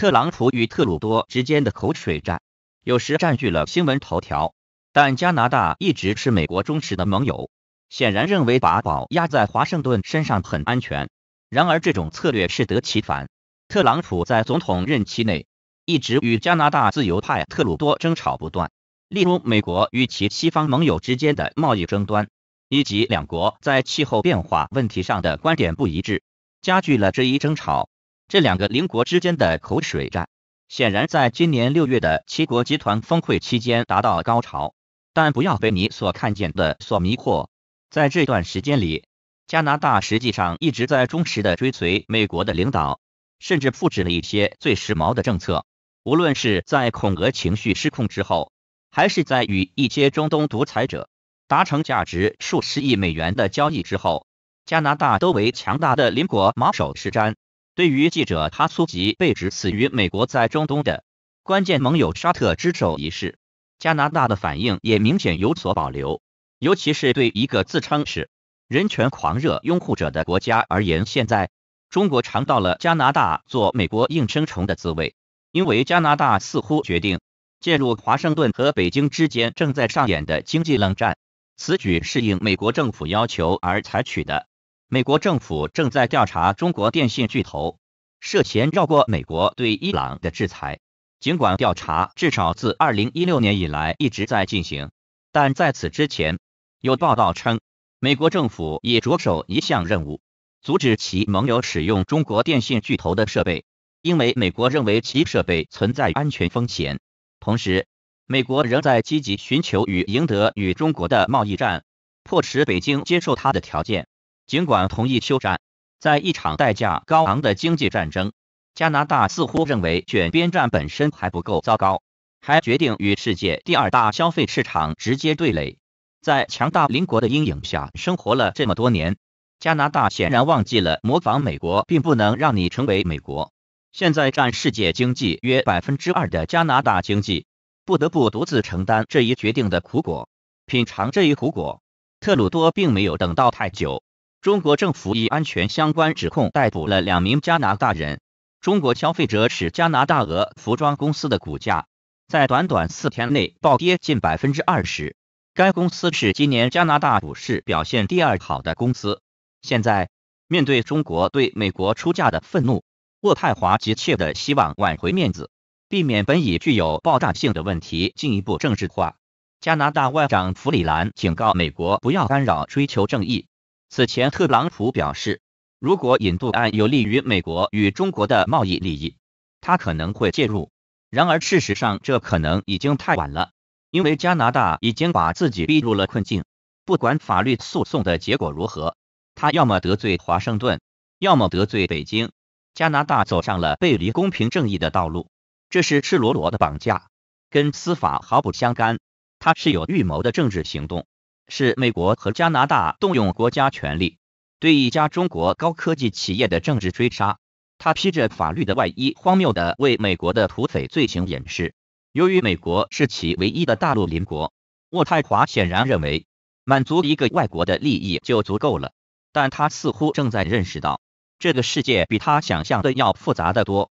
特朗普与特鲁多之间的口水战，有时占据了新闻头条。但加拿大一直是美国忠实的盟友，显然认为把宝压在华盛顿身上很安全。然而，这种策略适得其反。特朗普在总统任期内一直与加拿大自由派特鲁多争吵不断，例如美国与其西方盟友之间的贸易争端，以及两国在气候变化问题上的观点不一致，加剧了这一争吵。这两个邻国之间的口水战，显然在今年六月的七国集团峰会期间达到高潮。但不要被你所看见的所迷惑，在这段时间里，加拿大实际上一直在忠实的追随美国的领导，甚至复制了一些最时髦的政策。无论是在恐俄情绪失控之后，还是在与一些中东独裁者达成价值数十亿美元的交易之后，加拿大都为强大的邻国马首是瞻。对于记者哈苏吉被指死于美国在中东的关键盟友沙特之手一事。加拿大的反应也明显有所保留，尤其是对一个自称是人权狂热拥护者的国家而言。现在，中国尝到了加拿大做美国应声虫的滋味，因为加拿大似乎决定介入华盛顿和北京之间正在上演的经济冷战。此举是应美国政府要求而采取的。美国政府正在调查中国电信巨头涉嫌绕过美国对伊朗的制裁。尽管调查至少自二零一六年以来一直在进行，但在此之前，有报道称，美国政府已着手一项任务，阻止其盟友使用中国电信巨头的设备，因为美国认为其设备存在安全风险。同时，美国仍在积极寻求与赢得与中国的贸易战，迫使北京接受他的条件。尽管同意休战，在一场代价高昂的经济战争。加拿大似乎认为卷边站本身还不够糟糕，还决定与世界第二大消费市场直接对垒。在强大邻国的阴影下生活了这么多年，加拿大显然忘记了模仿美国并不能让你成为美国。现在占世界经济约百分之二的加拿大经济，不得不独自承担这一决定的苦果，品尝这一苦果。特鲁多并没有等到太久，中国政府以安全相关指控逮捕了两名加拿大人。中国消费者使加拿大俄服装公司的股价在短短四天内暴跌近百分之二十。该公司是今年加拿大股市表现第二好的公司。现在面对中国对美国出价的愤怒，渥太华急切的希望挽回面子，避免本已具有爆炸性的问题进一步政治化。加拿大外长弗里兰警告美国不要干扰追求正义。此前，特朗普表示。如果引渡案有利于美国与中国的贸易利益，他可能会介入。然而，事实上这可能已经太晚了，因为加拿大已经把自己逼入了困境。不管法律诉讼的结果如何，他要么得罪华盛顿，要么得罪北京。加拿大走上了背离公平正义的道路，这是赤裸裸的绑架，跟司法毫不相干。它是有预谋的政治行动，是美国和加拿大动用国家权力。对一家中国高科技企业的政治追杀，他披着法律的外衣，荒谬的为美国的土匪罪行掩饰。由于美国是其唯一的大陆邻国，渥太华显然认为满足一个外国的利益就足够了。但他似乎正在认识到，这个世界比他想象的要复杂的多。